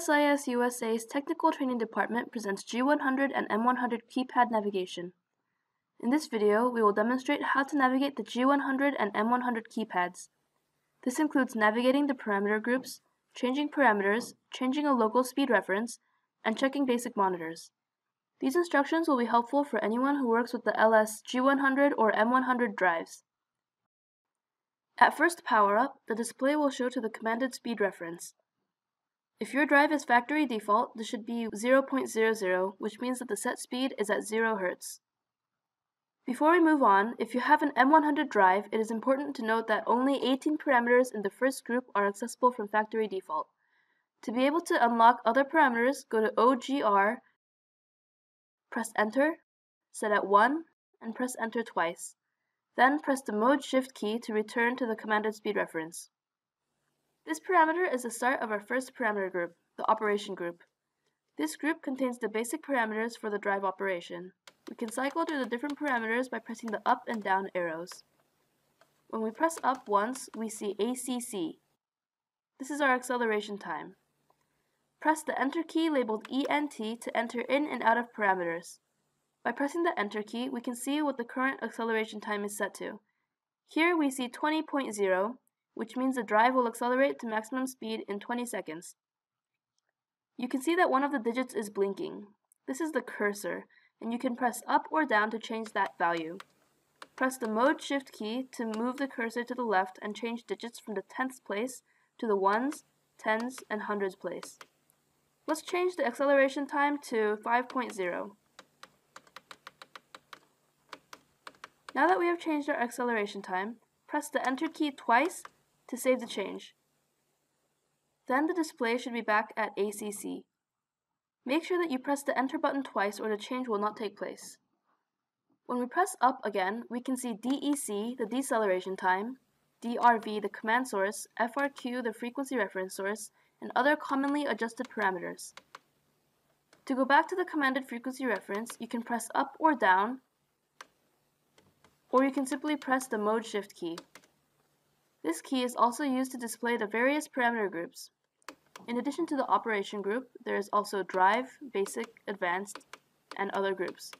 LSIS USA's Technical Training Department presents G100 and M100 keypad navigation. In this video, we will demonstrate how to navigate the G100 and M100 keypads. This includes navigating the parameter groups, changing parameters, changing a local speed reference, and checking basic monitors. These instructions will be helpful for anyone who works with the LS G100 or M100 drives. At first power up, the display will show to the commanded speed reference. If your drive is factory default, this should be 0.00, which means that the set speed is at 0 Hz. Before we move on, if you have an M100 drive, it is important to note that only 18 parameters in the first group are accessible from factory default. To be able to unlock other parameters, go to OGR, press enter, set at 1, and press enter twice. Then press the mode shift key to return to the commanded speed reference. This parameter is the start of our first parameter group, the operation group. This group contains the basic parameters for the drive operation. We can cycle through the different parameters by pressing the up and down arrows. When we press up once, we see ACC. This is our acceleration time. Press the Enter key labeled ENT to enter in and out of parameters. By pressing the Enter key, we can see what the current acceleration time is set to. Here we see 20.0, which means the drive will accelerate to maximum speed in 20 seconds. You can see that one of the digits is blinking. This is the cursor, and you can press up or down to change that value. Press the Mode Shift key to move the cursor to the left and change digits from the tenths place to the ones, tens, and hundreds place. Let's change the acceleration time to 5.0. Now that we have changed our acceleration time, press the Enter key twice to save the change. Then the display should be back at ACC. Make sure that you press the enter button twice or the change will not take place. When we press up again, we can see DEC, the deceleration time, DRV, the command source, FRQ, the frequency reference source, and other commonly adjusted parameters. To go back to the commanded frequency reference, you can press up or down, or you can simply press the mode shift key. This key is also used to display the various parameter groups. In addition to the operation group, there is also drive, basic, advanced, and other groups.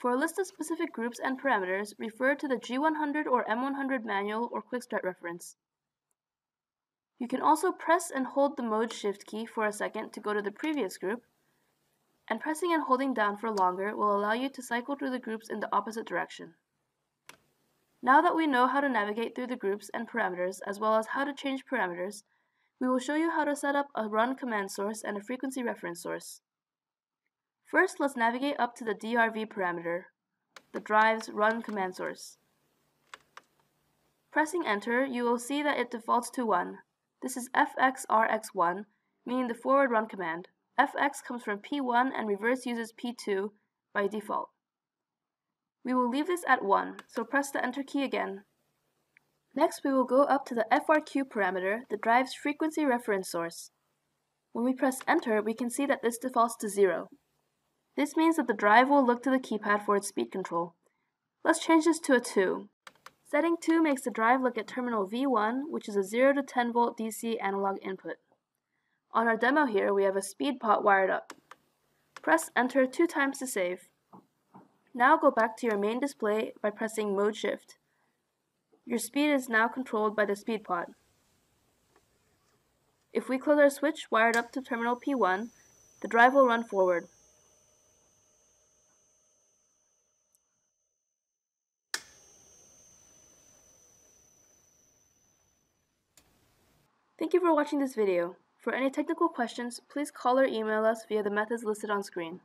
For a list of specific groups and parameters, refer to the G100 or M100 manual or quick start reference. You can also press and hold the mode shift key for a second to go to the previous group, and pressing and holding down for longer will allow you to cycle through the groups in the opposite direction. Now that we know how to navigate through the groups and parameters as well as how to change parameters, we will show you how to set up a run command source and a frequency reference source. First, let's navigate up to the DRV parameter, the drive's run command source. Pressing enter, you will see that it defaults to 1. This is FXRX1, meaning the forward run command. FX comes from P1 and reverse uses P2 by default. We will leave this at 1, so press the enter key again. Next, we will go up to the FRQ parameter that drives frequency reference source. When we press enter, we can see that this defaults to 0. This means that the drive will look to the keypad for its speed control. Let's change this to a 2. Setting 2 makes the drive look at terminal V1, which is a 0 to 10 volt DC analog input. On our demo here, we have a speed pot wired up. Press enter two times to save. Now go back to your main display by pressing Mode Shift. Your speed is now controlled by the speed pot. If we close our switch wired up to terminal P1, the drive will run forward. Thank you for watching this video. For any technical questions, please call or email us via the methods listed on screen.